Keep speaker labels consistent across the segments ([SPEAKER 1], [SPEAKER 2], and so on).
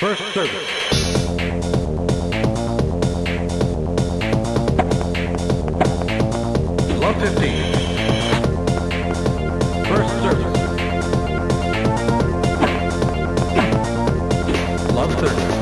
[SPEAKER 1] First service. Club 15. First service. Love 30.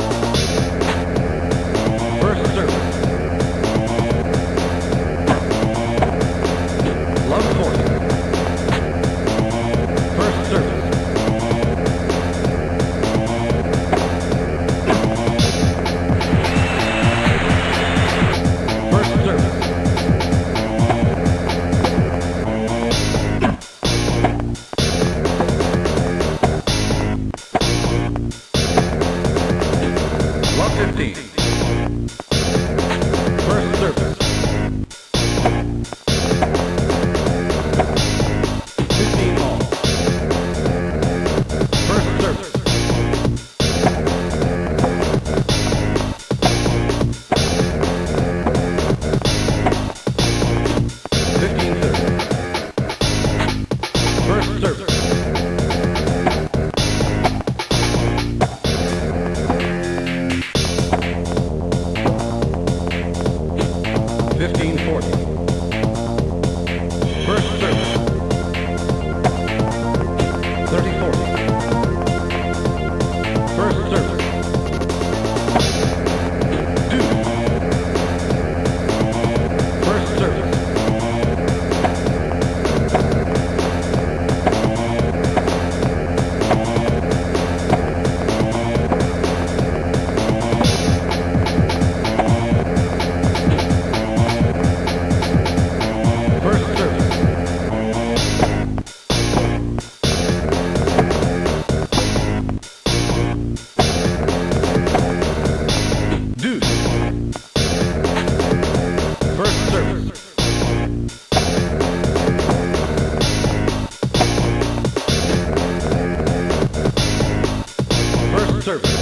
[SPEAKER 1] 15. service.